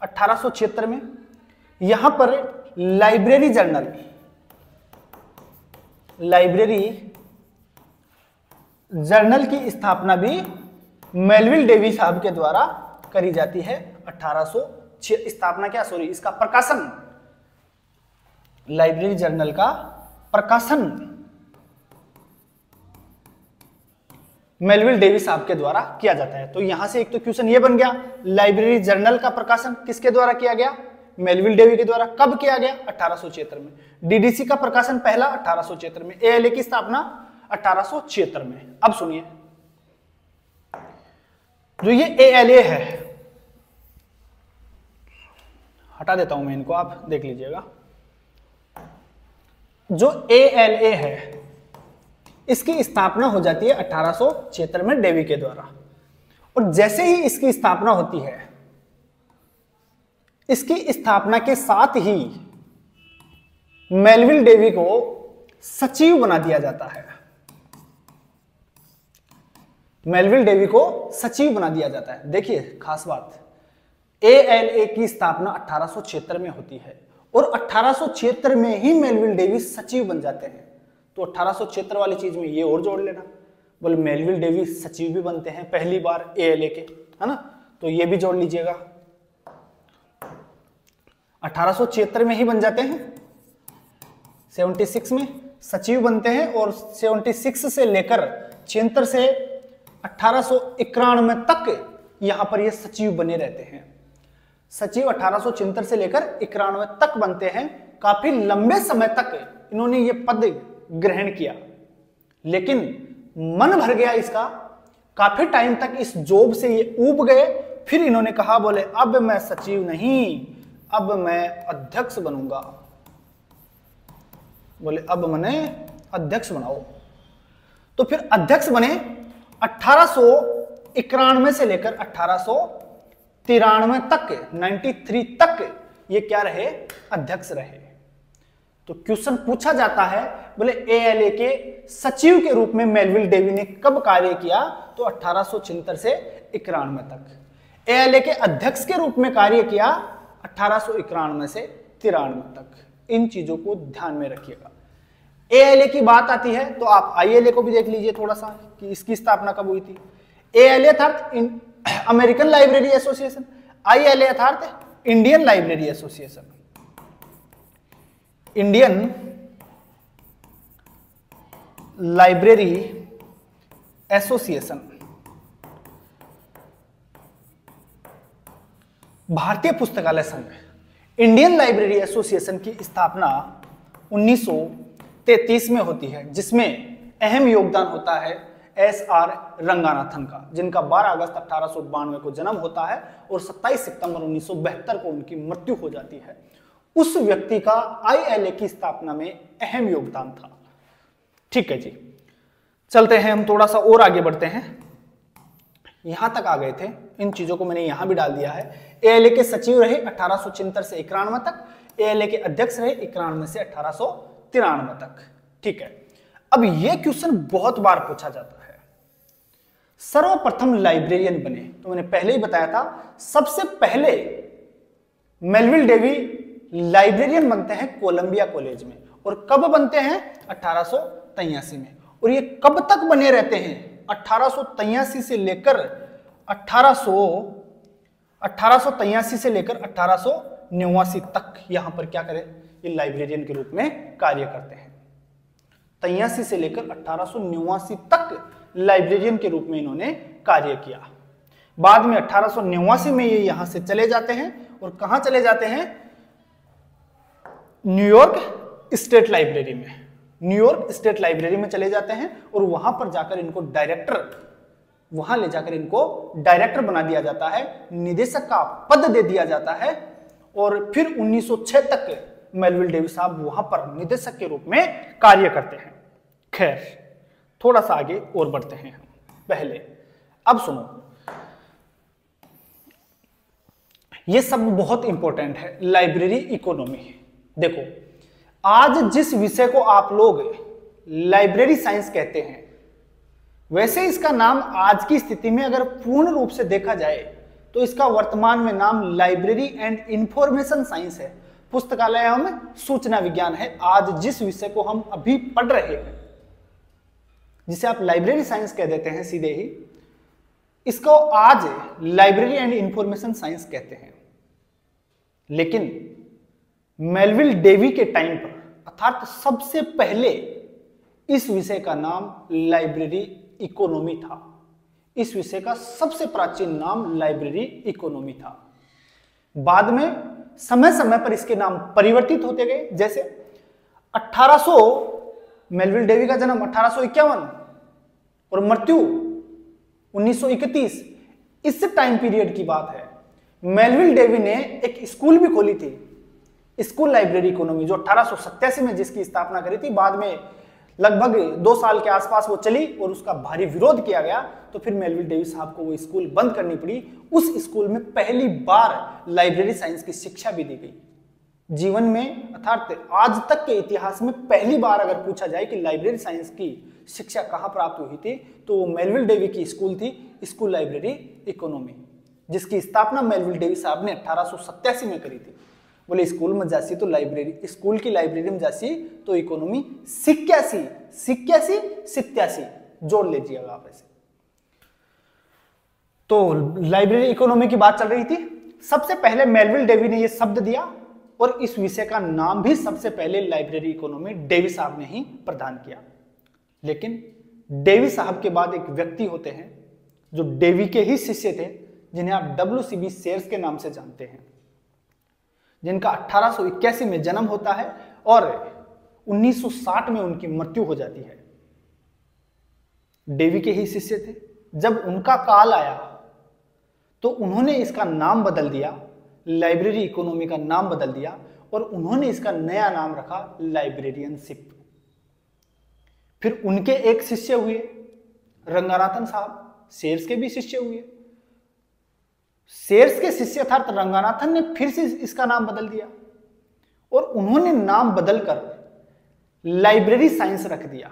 अठारह में, यहाँ पर लाइब्रेरी जर्नल लाइब्रेरी जर्नल की स्थापना भी मेलविल डेवी साहब के द्वारा करी जाती है 1800 स्थापना क्या? सॉरी इसका प्रकाशन। लाइब्रेरी जर्नल का प्रकाशन। मेलविल डेवी साहब के द्वारा किया जाता है। तो यहाँ से एक तो क्वेश्चन ये बन गया, लाइब्रेरी जर्नल का प्रकाशन किसके द्वारा किया गया? मेलविल डेवी के द्वारा। कब किया गया? अठारह में। डीडीसी का प्रकाशन पहला अठारह में। एएलए की स्थापना अठारह में। अब सुनिए। जो ये ए है, हटा देता हूँ मैं इनको, आप देख लीजिएगा। जो ए है, इसकी स्थापना हो जाती है अठारह में डेवी के द्वारा। और जैसे ही इसकी स्थापना होती है, इसकी स्थापना के साथ ही मेलविल डेवी को सचिव बना दिया जाता है। मेलविल डेवी को सचिव बना दिया जाता है। देखिए, खास बात। ए एल ए की स्थापना अठारह में होती है और अठारह में ही मेलविल डेवी सचिव बन जाते हैं। तो अठारह वाली चीज़ में ये और जोड़ लेना। बोले, मेलविल डेवी सचिव भी बनते हैं पहली बार ए एल ए के, है ना? तो ये भी जोड़ लीजिएगा। अठारह में ही बन जाते हैं। 76 में सचिव बनते हैं और 76 से लेकर छिहत्तर से अठारह तक यहाँ पर ये सचिव बने रहते हैं। सचिव अठारह से लेकर इक्यानवे तक बनते हैं। काफ़ी लंबे समय तक इन्होंने ये पद ग्रहण किया। लेकिन मन भर गया इसका। काफ़ी टाइम तक इस जॉब से ये ऊब गए। फिर इन्होंने कहा, बोले, अब मैं सचिव नहीं, अब मैं अध्यक्ष बनूँगा। बोले, अब मैंने अध्यक्ष बनाओ। तो फिर अध्यक्ष बने। अठारह से लेकर अठारह तक 93 तक ये क्या रहे? अध्यक्ष रहे। तो क्वेश्चन पूछा जाता है, बोले एएलए के सचिव के रूप में मेलविल डेवी ने कब कार्य किया? तो अठारह से इक्यानवे तक। एएलए के अध्यक्ष के रूप में कार्य किया? अठारह से तिरानवे तक। इन चीज़ों को ध्यान में रखिएगा। ए की बात आती है तो आप आईएलए को भी देख लीजिए थोड़ा सा। कि इसकी स्थापना कब हुई थी? ए अर्थात अमेरिकन लाइब्रेरी एसोसिएशन आई अर्थात Indian Library Association Indian Library Association भारतीय पुस्तकालय संघ इंडियन लाइब्रेरी एसोसिएशन की स्थापना 1933 में होती है, जिसमें अहम योगदान होता है एस आर रंगानाथन का, जिनका 12 अगस्त अठारह को जन्म होता है और 27 सितंबर 1972 को उनकी मृत्यु हो जाती है। उस व्यक्ति का आईएलए की स्थापना में अहम योगदान था। ठीक है जी, चलते हैं हम थोड़ा सा और आगे बढ़ते हैं। यहाँ तक आ गए थे, इन चीज़ों को मैंने यहाँ भी डाल दिया है। एएलए के सचिव रहे अठारह से इक्यानवे तक, एएलए के अध्यक्ष रहे इक्यानवे से अठारह सौ तिरानवे तक। ठीक है, अब यह क्वेश्चन बहुत बार पूछा जाता है। सर्वप्रथम लाइब्रेरियन बने। तो मैंने पहले ही बताया था, सबसे पहले मेलविल डेवी लाइब्रेरियन बनते हैं कोलंबिया कॉलेज में। और कब बनते हैं? अठारह में। और ये कब तक बने रहते हैं? अठारह से लेकर 1800 1883 से लेकर अठारह तक यहाँ पर क्या करें? ये लाइब्रेरियन के रूप में कार्य करते हैं। तयासी से लेकर अठारह तक लाइब्रेरियन के रूप में इन्होंने कार्य किया। बाद में अठारह में ये यहाँ से चले जाते हैं और कहा चले जाते हैं? न्यूयॉर्क स्टेट लाइब्रेरी में। न्यूयॉर्क स्टेट लाइब्रेरी में चले जाते हैं और वहाँ पर जाकर इनको डायरेक्टर वहाँ ले जाकर इनको डायरेक्टर बना दिया जाता है, निदेशक का पद दे दिया जाता है और फिर 1906 तक मेलविल डेविस साहब वहाँ पर निदेशक के रूप में कार्य करते हैं। खैर थोड़ा सा आगे और बढ़ते हैं पहले, अब सुनो। ये सब बहुत इंपॉर्टेंट है। लाइब्रेरी इकोनॉमी देखो, आज जिस विषय को आप लोग लाइब्रेरी साइंस कहते हैं, वैसे इसका नाम आज की स्थिति में अगर पूर्ण रूप से देखा जाए तो इसका वर्तमान में नाम लाइब्रेरी एंड इंफॉर्मेशन साइंस है। पुस्तकालय में सूचना विज्ञान है। आज जिस विषय को हम अभी पढ़ रहे हैं जिसे आप लाइब्रेरी साइंस कह देते हैं सीधे ही, इसको आज लाइब्रेरी एंड इंफॉर्मेशन साइंस कहते हैं। लेकिन मेलविल डेवी के टाइम पर, अर्थात सबसे पहले इस विषय का नाम लाइब्रेरी इकोनॉमी था। इस विषय का सबसे प्राचीन नाम लाइब्रेरी इकोनॉमी था। बाद में समय समय पर इसके नाम परिवर्तित होते गए। जैसे 1800 मेलविल डेवी का जन्म अठारह सौ इक्यावन और मृत्यु 1931 इस टाइम पीरियड की बात है। मेलविल डेवी ने एक स्कूल भी खोली थी, स्कूल लाइब्रेरी इकोनॉमी, जो अठारह में जिसकी स्थापना करी थी। बाद में लगभग दो साल के आसपास वो चली और उसका भारी विरोध किया गया तो फिर मेलविल डेवी साहब को वो स्कूल बंद करनी पड़ी। उस स्कूल में पहली बार लाइब्रेरी साइंस की शिक्षा भी दी गई। जीवन में अर्थात आज तक के इतिहास में पहली बार अगर पूछा जाए कि लाइब्रेरी साइंस की शिक्षा कहाँ प्राप्त हुई थी तो वो मेलविल डेवी की स्कूल थी, स्कूल लाइब्रेरी इकोनॉमी जिसकी स्थापना मेलविल डेवी साहब ने अठारह में करी थी। बोले, स्कूल में जासी तो लाइब्रेरी स्कूल की लाइब्रेरी में जासी तो इकोनॉमी सिक्यासी सिक्यासी सित्यासी जोड़ लीजिएगा आप ऐसे तो लाइब्रेरी इकोनॉमी की बात चल रही थी। सबसे पहले मेलविल डेवी ने यह शब्द दिया और इस विषय का नाम भी सबसे पहले लाइब्रेरी इकोनॉमी डेवी साहब ने ही प्रदान किया। लेकिन डेवी साहब के बाद एक व्यक्ति होते हैं जो डेवी के ही शिष्य थे, जिन्हें आप डब्ल्यू सी बी सेर्स के नाम से जानते हैं। जिनका अठारह सौ इक्यासी में जन्म होता है और 1960 में उनकी मृत्यु हो जाती है। डेवी के ही शिष्य थे। जब उनका काल आया तो उन्होंने इसका नाम बदल दिया लाइब्रेरी इकोनॉमी का नाम बदल दिया और उन्होंने इसका नया नाम रखा लाइब्रेरियनशिप। फिर उनके एक शिष्य हुए, रंगानाथन साहब, शेर्स के भी शिष्य हुए। शेर्स के शिष्य अर्थात रंगानाथन ने फिर से इसका नाम बदल दिया और उन्होंने नाम बदलकर लाइब्रेरी साइंस रख दिया,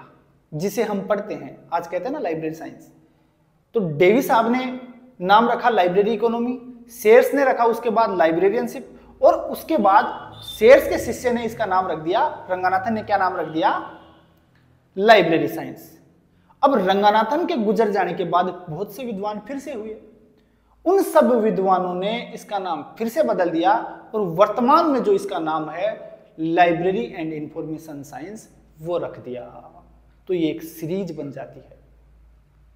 जिसे हम पढ़ते हैं। आज कहते हैं ना लाइब्रेरी साइंस। तो डेवी साहब ने नाम रखा लाइब्रेरी इकोनॉमी शेयर्स ने रखा, उसके बाद लाइब्रेरियनशिप, और उसके बाद शेयर्स के शिष्य ने इसका नाम रख दिया, रंगानाथन ने क्या नाम रख दिया? Library science. अब रंगानाथन के गुजर जाने के बाद बहुत से विद्वान फिर से हुए। उन सब विद्वानों ने इसका नाम फिर से बदल दिया, और वर्तमान में जो इसका नाम है, लाइब्रेरी एंड इंफॉर्मेशन साइंस, वो रख दिया। तो ये एक सीरीज़ बन जाती है।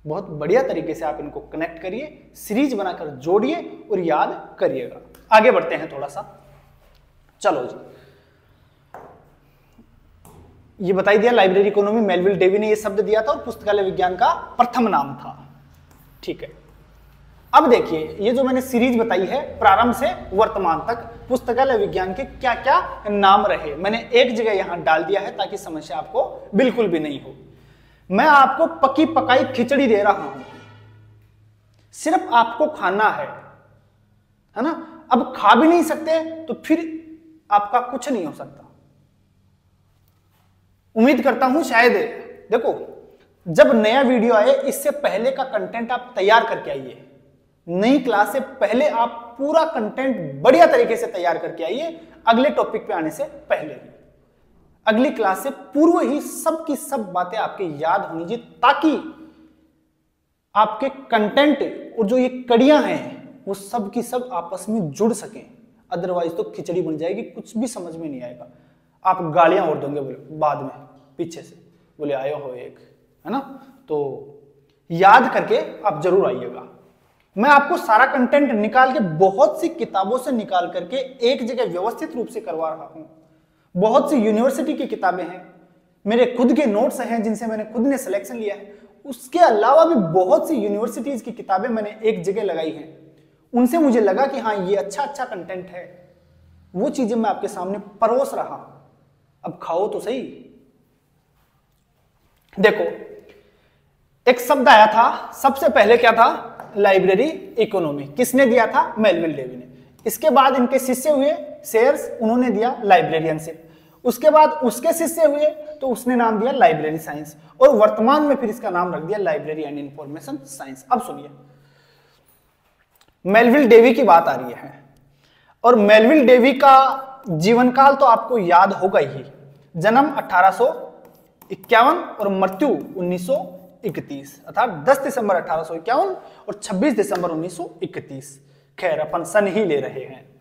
बहुत बढ़िया तरीके से आप इनको कनेक्ट करिए सीरीज़ बनाकर जोड़िए और याद करिएगा। आगे बढ़ते हैं थोड़ा सा। चलो जी। ये बताई दिया लाइब्रेरी इकोनॉमी मेलविल डेवी ने ये शब्द दिया था और पुस्तकालय विज्ञान का प्रथम नाम था। ठीक है। अब देखिए, ये जो मैंने सीरीज़ बताई है, प्रारंभ से वर्तमान तक, पुस्तकालय विज्ञान के क्या क्या नाम रहे? मैंने एक जगह यहाँ डाल दिया है ताकि समस्या आपको बिल्कुल भी नहीं हो। मैं आपको पकी पकाई खिचड़ी दे रहा हूँ। सिर्फ़ आपको खाना है है ना? अब खा भी नहीं सकते तो फिर आपका कुछ नहीं हो सकता। उम्मीद करता हूँ शायद, देखो, जब नया वीडियो आए, इससे पहले का कंटेंट आप तैयार करके आइए। नई क्लास से पहले आप पूरा कंटेंट बढ़िया तरीके से तैयार करके आइए, अगले टॉपिक पे आने से पहले ही अगली क्लास से पूर्व ही सब की सब बातें आपके याद होनी चाहिए ताकि आपके कंटेंट और जो ये कड़ियाँ हैं, वो सब की सब आपस में जुड़ सकें। अदरवाइज़ तो खिचड़ी बन जाएगी, कुछ भी समझ में नहीं आएगा। आप गालियाँ और दोगे बोले, बाद में, पीछे से। बोले, आयो हो एक, है ना? तो याद करके आप ज़रूर आइएगा। मैं आपको सारा कंटेंट निकाल के बहुत सी किताबों से निकाल करके एक जगह व्यवस्थित रूप से करवा रहा हूँ। बहुत सी यूनिवर्सिटी की किताबें हैं, मेरे खुद के नोट्स हैं जिनसे मैंने खुद ने सिलेक्शन लिया है। उसके अलावा भी बहुत सी यूनिवर्सिटीज की किताबें मैंने एक जगह लगाई हैं। उनसे मुझे लगा कि हाँ ये अच्छा अच्छा कंटेंट है। वो चीज़ें मैं आपके सामने परोस रहा अब खाओ तो सही। देखो, एक शब्द आया था, सबसे पहले क्या था? लाइब्रेरी इकोनॉमी किसने दिया था? मेलविल डेवी ने। इसके बाद इनके शिष्य हुए शेयर्स उन्होंने दिया लाइब्रेरियनशिप। उसके बाद उसके शिष्य हुए तो उसने नाम दिया लाइब्रेरी साइंस। और वर्तमान में फिर इसका नाम रख दिया लाइब्रेरी एंड इंफॉर्मेशन साइंस। अब सुनिए। मेलविल डेवी की बात आ रही है। और मेलविल डेवी का जीवन काल तो आपको याद होगा ही। जन्म अठारह और मृत्यु 1931 अर्थात 10 दिसंबर अठारह और 26 दिसंबर 1931 खैर, अपन सन ही ले रहे हैं।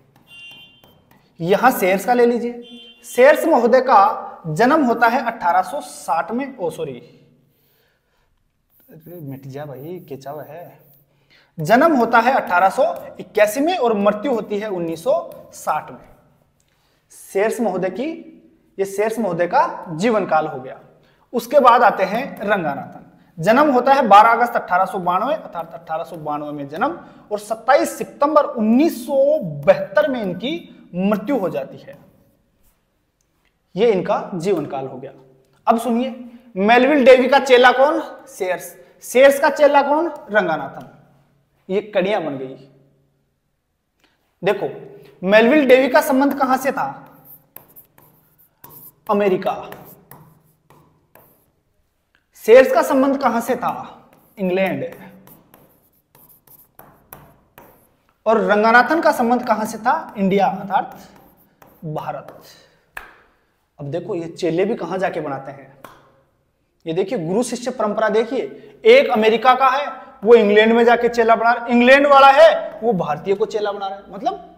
यहाँ शेयर्स का ले लीजिए। शेयर्स महोदय का जन्म होता है 1860 में। ओ सॉरी मिट जा भाई केचा है। जन्म होता है 1881 में और मृत्यु होती है 1960 में। शेयर्स महोदय की, ये शेयर्स महोदय का जीवन काल हो गया। उसके बाद आते हैं रंगानाथन। जन्म होता है 12 अगस्त अठारह अर्थात अठारह में जन्म, और 27 सितंबर 1972 में इनकी मृत्यु हो जाती है। यह इनका जीवन काल हो गया। अब सुनिए, मेलविल डेवी का चेला कौन? शेयर्स। शेयर्स का चेला कौन? रंगानाथन। ये कड़िया बन गई। देखो, मेलविल डेवी का संबंध कहाँ से था? अमेरिका। शेयर्स का संबंध कहाँ से था? इंग्लैंड। और रंगानाथन का संबंध कहाँ से था? इंडिया, अर्थात भारत। अब देखो, ये चेले भी कहाँ जाके बनाते हैं? ये देखिए, गुरु शिष्य परंपरा देखिए, एक अमेरिका का है, वो इंग्लैंड में जाके चेला बना रहा इंग्लैंड वाला है, वो भारतीय को चेला बना रहा है। मतलब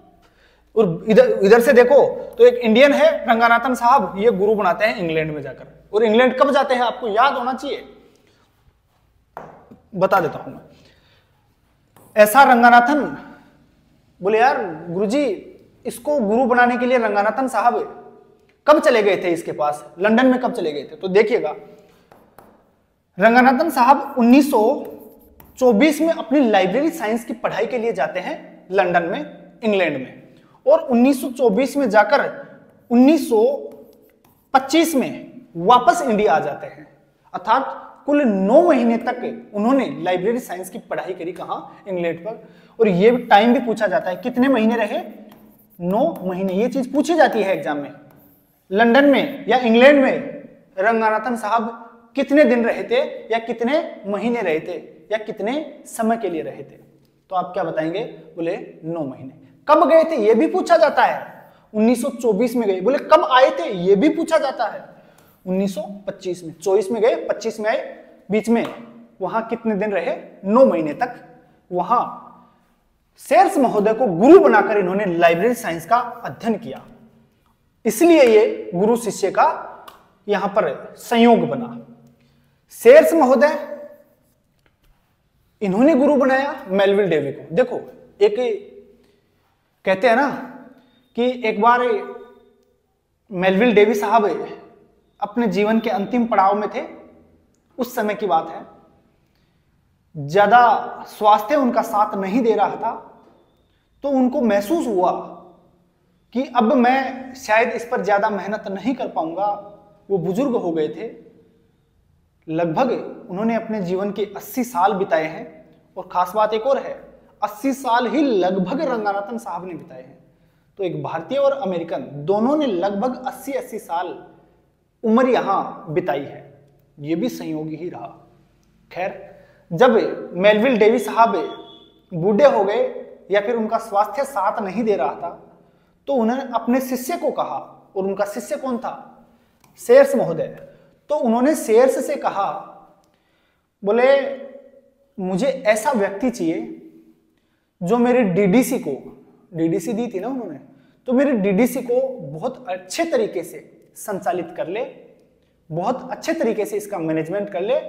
और इधर इधर से देखो तो एक इंडियन है, रंगानाथन साहब, ये गुरु बनाते हैं इंग्लैंड में जाकर। और इंग्लैंड कब जाते हैं आपको याद होना चाहिए? बता देता हूँ मैं। ऐसा रंगानाथन, बोले यार गुरुजी, इसको गुरु बनाने के लिए रंगानाथन साहब कब चले गए थे इसके पास? लंदन में कब चले गए थे? तो देखिएगा, रंगानाथन साहब 1924 में अपनी लाइब्रेरी साइंस की पढ़ाई के लिए जाते हैं लंदन में, इंग्लैंड में। और 1924 में जाकर 1925 में वापस इंडिया आ जाते हैं। अर्थात कुल नौ महीने तक उन्होंने लाइब्रेरी साइंस की पढ़ाई करी कहा? इंग्लैंड पर। और ये टाइम भी पूछा जाता है, कितने महीने रहे? नौ महीने। ये चीज़ पूछी जाती है एग्ज़ाम में। लंदन में या इंग्लैंड में रंगानाथन साहब कितने दिन रहे थे या कितने महीने रहे थे या कितने समय के लिए रहे थे? तो आप क्या बताएँगे? बोले, नौ महीने। कब गए थे? ये भी पूछा जाता है। 1924 में गए। बोले, कब आए थे? ये भी पूछा जाता है। 1925 में। 24 में गए 25 में आए। बीच में वहाँ कितने दिन रहे? नौ महीने तक। वहाँ सेल्स महोदय को गुरु बनाकर इन्होंने लाइब्रेरी साइंस का अध्ययन किया। इसलिए ये गुरु शिष्य का यहाँ पर संयोग बना। सेल्स महोदय, इन्होंने गुरु बनाया मेलविल डेवी को। देखो, एक कहते हैं ना कि एक बार मेलविल डेवी साहब अपने जीवन के अंतिम पड़ाव में थे, उस समय की बात है। ज़्यादा स्वास्थ्य उनका साथ नहीं दे रहा था तो उनको महसूस हुआ कि अब मैं शायद इस पर ज़्यादा मेहनत नहीं कर पाऊँगा। वो बुज़ुर्ग हो गए थे। लगभग उन्होंने अपने जीवन के 80 साल बिताए हैं। और खास बात एक और है 80 साल ही लगभग रंगानाथन साहब ने बिताए हैं। तो एक भारतीय और अमेरिकन, दोनों ने लगभग 80-80 साल उम्र यहाँ बिताई है। यह भी संयोगी ही रहा। खैर, जब मेलविल डेवी साहब बूढ़े हो गए या फिर उनका स्वास्थ्य साथ नहीं दे रहा था तो उन्होंने अपने शिष्य को कहा, और उनका शिष्य कौन था? शेयर्स महोदय। तो उन्होंने शेयर्स से कहा, बोले, मुझे ऐसा व्यक्ति चाहिए, जो मेरे डीडीसी को, डीडीसी दी थी ना उन्होंने तो मेरे डीडीसी को बहुत अच्छे तरीके से संचालित कर ले, बहुत अच्छे तरीके से इसका मैनेजमेंट कर ले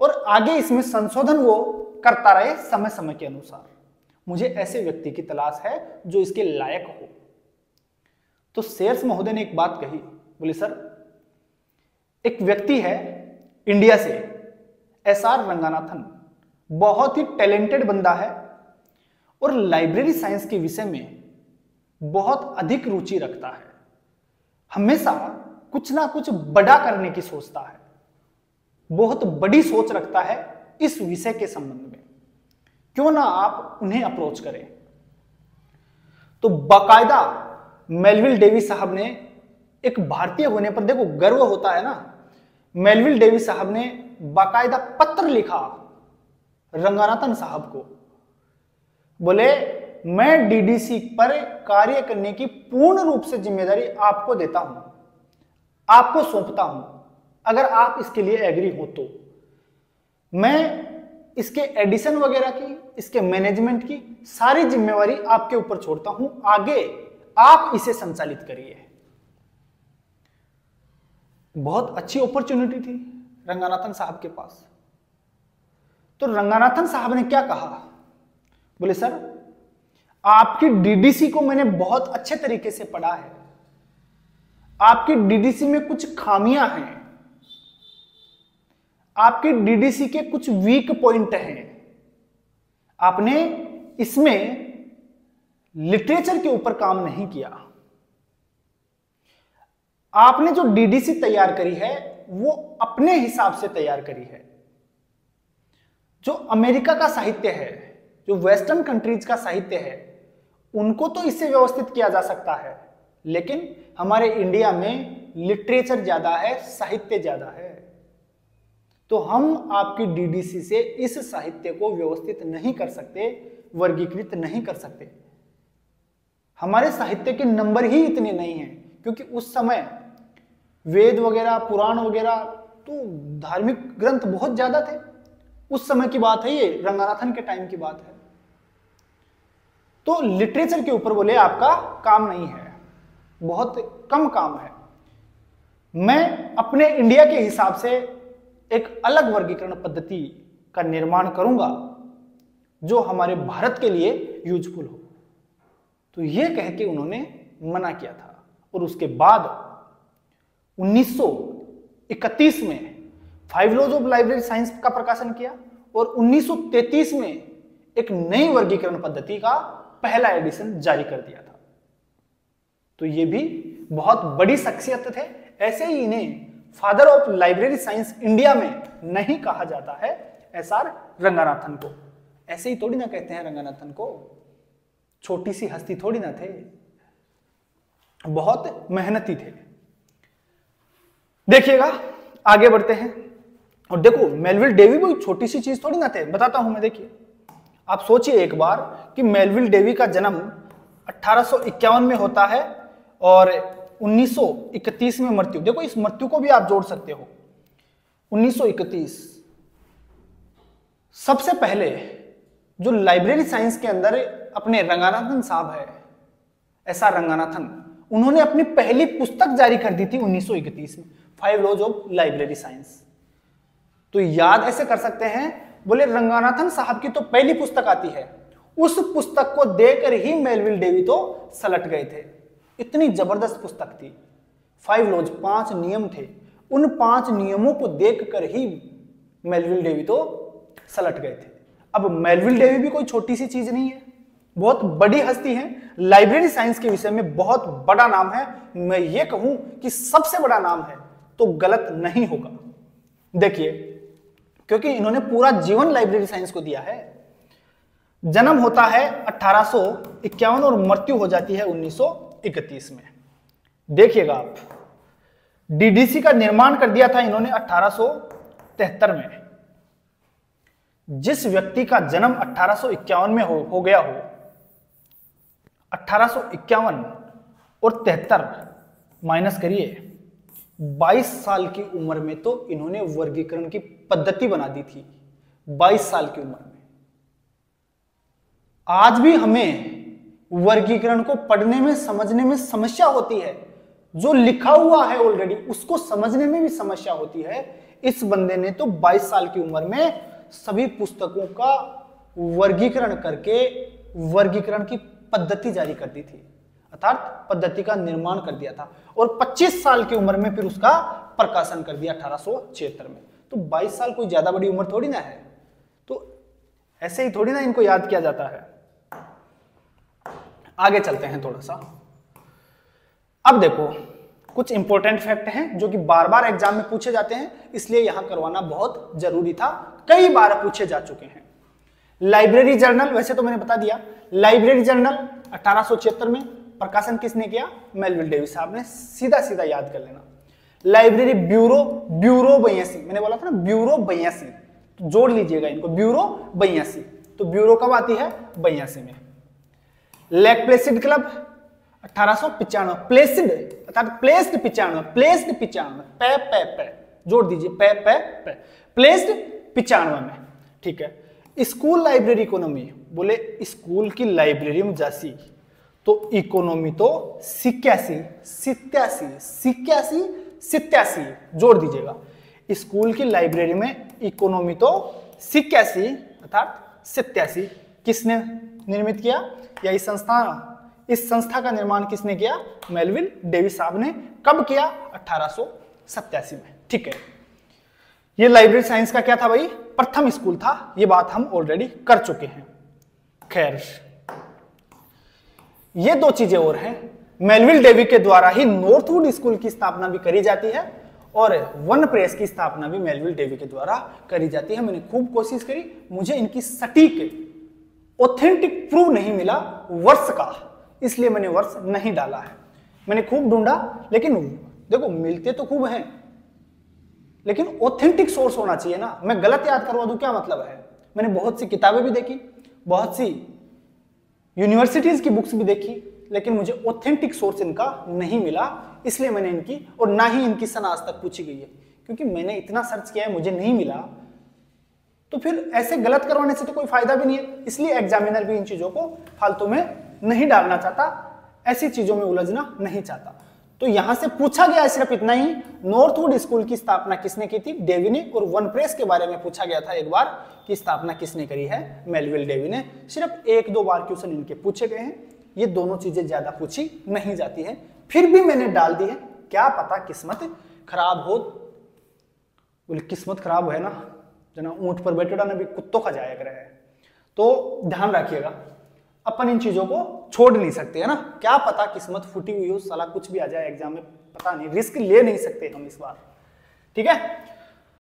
और आगे इसमें संशोधन वो करता रहे समय समय के अनुसार। मुझे ऐसे व्यक्ति की तलाश है जो इसके लायक हो। तो सेल्स महोदय ने एक बात कही, बोले, सर, एक व्यक्ति है इंडिया से एस आर रंगानाथन, बहुत ही टैलेंटेड बंदा है और लाइब्रेरी साइंस के विषय में बहुत अधिक रुचि रखता है। हमेशा कुछ ना कुछ बड़ा करने की सोचता है। बहुत बड़ी सोच रखता है इस विषय के संबंध में। क्यों ना आप उन्हें अप्रोच करें। तो बाकायदा मेलविल डेवी साहब ने एक भारतीय होने पर देखो गर्व होता है ना। मेलविल डेवी साहब ने बाकायदा पत्र लिखा रंगानाथन साहब को। बोले, मैं डीडीसी पर कार्य करने की पूर्ण रूप से ज़िम्मेदारी आपको देता हूँ। आपको सौंपता हूँ। अगर आप इसके लिए एग्री हो तो। मैं इसके एडिशन वगैरह की, इसके मैनेजमेंट की सारी जिम्मेवारी आपके ऊपर छोड़ता हूँ। आगे आप इसे संचालित करिए। बहुत अच्छी अपॉर्चुनिटी थी रंगानाथन साहब के पास। तो रंगानाथन साहब ने क्या कहा? बोले, सर, आपकी डीडीसी को मैंने बहुत अच्छे तरीके से पढ़ा है। आपकी डीडीसी में कुछ खामियाँ हैं। आपकी डीडीसी के कुछ वीक पॉइंट हैं। आपने इसमें लिटरेचर के ऊपर काम नहीं किया। आपने जो डीडीसी तैयार करी है, वो अपने हिसाब से तैयार करी है। जो अमेरिका का साहित्य है, जो वेस्टर्न कंट्रीज़ का साहित्य है, उनको तो इससे व्यवस्थित किया जा सकता है। लेकिन हमारे इंडिया में लिटरेचर ज़्यादा है, साहित्य ज़्यादा है। तो हम आपकी डीडीसी से इस साहित्य को व्यवस्थित नहीं कर सकते, वर्गीकृत नहीं कर सकते। हमारे साहित्य के नंबर ही इतने नहीं हैं, क्योंकि उस समय वेद वगैरह, पुराण वगैरह तो धार्मिक ग्रंथ बहुत ज़्यादा थे। उस समय की बात है ये, रंगानाथन के टाइम की बात है। तो लिटरेचर के ऊपर बोले आपका काम नहीं है। बहुत कम काम है। मैं अपने इंडिया के हिसाब से एक अलग वर्गीकरण पद्धति का निर्माण करूँगा, जो हमारे भारत के लिए यूजफुल हो। तो यह कह के उन्होंने मना किया था। और उसके बाद 1931 में five laws of library science का प्रकाशन किया और 1933 में एक नई वर्गीकरण पद्धति का पहला एडिशन जारी कर दिया था। तो ये भी बहुत बड़ी शख्सियत थे। ऐसे ही इन्हें father of library science India में नहीं कहा जाता है एस आर रंगानाथन को। ऐसे ही थोड़ी ना कहते हैं रंगानाथन को। छोटी सी हस्ती थोड़ी ना थे। बहुत मेहनती थे। देखिएगा, आगे बढ़ते हैं। और देखो मेलविल डेवी भी छोटी सी चीज़ थोड़ी ना थे। बताता हूँ मैं, देखिए। आप सोचिए एक बार कि मेलविल डेवी का जन्म अठारह में होता है और 1931 में मृत्यु। देखो, इस मृत्यु को भी आप जोड़ सकते हो। 1931 सबसे पहले जो लाइब्रेरी साइंस के अंदर अपने रंगानाथन साहब है ऐसा रंगानाथन, उन्होंने अपनी पहली पुस्तक जारी कर दी थी 1931 में, five laws of library science. तो याद ऐसे कर सकते हैं, बोले, रंगानाथन साहब की तो पहली पुस्तक आती है, उस पुस्तक को देकर ही मेलविल डेवी तो सलट गए थे। इतनी ज़बरदस्त पुस्तक थी। फाइव लॉज पाँच नियम थे। उन पाँच नियमों को देखकर ही मेलविल डेवी तो सलट गए थे। अब मेलविल डेवी भी कोई छोटी सी चीज़ नहीं है। बहुत बड़ी हस्ती है। लाइब्रेरी साइंस के विषय में बहुत बड़ा नाम है। मैं ये कहूँ कि सबसे बड़ा नाम है तो गलत नहीं होगा। देखिए, क्योंकि इन्होंने पूरा जीवन लाइब्रेरी साइंस को दिया है। जन्म होता है अठारह और मृत्यु हो जाती है 1931 में। देखिएगा आप डीडीसी का निर्माण कर दिया था इन्होंने अठारह में। जिस व्यक्ति का जन्म अठारह में हो, हो गया हो अठारह और तिहत्तर माइनस करिए 22 साल की उम्र में तो इन्होंने वर्गीकरण की पद्धति बना दी थी 22 साल की उम्र में। आज भी हमें वर्गीकरण को पढ़ने में, समझने में समस्या होती है। जो लिखा हुआ है ऑलरेडी उसको समझने में भी समस्या होती है। इस बंदे ने तो 22 साल की उम्र में सभी पुस्तकों का वर्गीकरण करके वर्गीकरण की पद्धति जारी कर दी थी। अर्थात पद्धति का निर्माण कर दिया था और 25 साल की उम्र में फिर उसका प्रकाशन कर दिया अठारह में। तो 22 साल कोई ज़्यादा बड़ी उम्र थोड़ी ना है। तो ऐसे ही थोड़ी ना इनको याद किया जाता है। आगे चलते हैं थोड़ा सा। अब देखो, कुछ इंपॉर्टेंट फैक्ट हैं जो कि बार बार एग्ज़ाम में पूछे जाते हैं, इसलिए यहाँ करवाना बहुत ज़रूरी था। कई बार पूछे जा चुके हैं। लाइब्रेरी जर्नल वैसे तो मैंने बता दिया। लाइब्रेरी जर्नल अठारह में प्रकाशन किसने किया? मेलविल डेविस साहब ने। सीधा सीधा याद कर लेना। लाइब्रेरी ब्यूरो ब्यूरो बयासी मैंने बोला था ना ब्यूरो बयासी जोड़ लीजिएगा इनको। ब्यूरो बयासी तो ब्यूरो कब आती है? बयासी में। लेक प्लेसिड क्लब अठारह प्लेसिड अर्थात प्लेस्ड पिचानवे प्लेस्ड पिचानवे। पे पे पे। जोड़ दीजिए, पे पे पे। प्लेस्ड पिचानवे में। ठीक है? स्कूल लाइब्रेरी इकोनॉमी बोले स्कूल की लाइब्रेरी में जासी। तो इकोनॉमी तो सिक्यासी, सित्यासी सिक्यासी, सित्यासी। जोड़ दीजिएगा। स्कूल की लाइब्रेरी में इकोनॉमी तो सिक्यासी, अर्थात सत्यासी। किसने? निर्मित किया या इस संस्था इस संस्था का निर्माण किसने किया? मेलविल डेविस साहब ने। कब किया? अठारह में। ठीक है। ये लाइब्रेरी साइंस का क्या था भाई? प्रथम स्कूल था। ये बात हम ऑलरेडी कर चुके हैं। खैर, ये दो चीज़ें और हैं। मेलविल डेवी के द्वारा ही नॉर्थवुड स्कूल की स्थापना भी करी जाती है और वन प्रेस की स्थापना भी मेलविल डेवी के द्वारा करी जाती है। मैंने खूब कोशिश करी। मुझे इनकी सटीक ऑथेंटिक प्रूव नहीं मिला, वर्ष का। इसलिए मैंने वर्ष नहीं डाला है। मैंने खूब ढूंढा, लेकिन देखो, मिलते तो खूब हैं, लेकिन ऑथेंटिक सोर्स होना चाहिए ना। मैं गलत याद करवा दू, क्या मतलब है? मैंने बहुत सी किताबें भी देखी, बहुत सी यूनिवर्सिटीज की बुक्स भी देखी, लेकिन मुझे ऑथेंटिक सोर्स इनका नहीं मिला। इसलिए मैंने इनकी, और ना ही इनकी सन आज तक पूछी गई है, क्योंकि मैंने इतना सर्च किया है, मुझे नहीं मिला। तो फिर ऐसे गलत करवाने से तो कोई फ़ायदा भी नहीं है। इसलिए एग्जामिनर भी इन चीज़ों को फालतू में नहीं डालना चाहता, ऐसी चीज़ों में उलझना नहीं चाहता। तो यहाँ से पूछा गया सिर्फ़ इतना ही नॉर्थवुड स्कूल की स्थापना किसने की थी? डेवी ने और वन प्रेस के बारे में पूछा गया था एक बार कि स्थापना किसने करी है? मेलविल डेवी ने सिर्फ़ एक दो बार क्वेश्चन इनके पूछे गए हैं। ये दोनों चीज़ें ज़्यादा पूछी नहीं जाती है। फिर भी मैंने डाल दी है, क्या पता किस्मत खराब हो। बोले, किस्मत खराब है ना? जना ऊँट पर बैठे ना भी कुत्तों का जाया करे तो ध्यान रखिएगा, अपन इन चीज़ों को छोड़ नहीं सकते, है ना? क्या पता किस्मत फूटी हुई हो, साला कुछ भी आ जाए एग्ज़ाम में, पता नहीं रिस्क ले नहीं सकते हम इस बार। ठीक है?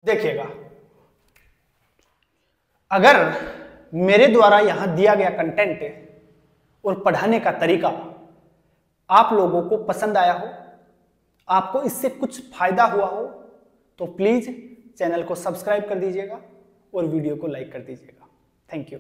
देखिएगा, अगर मेरे द्वारा यहाँ दिया गया कंटेंट और पढ़ाने का तरीका आप लोगों को पसंद आया हो, आपको इससे कुछ फ़ायदा हुआ हो तो प्लीज़ चैनल को सब्सक्राइब कर दीजिएगा और वीडियो को लाइक कर दीजिएगा। Thank you.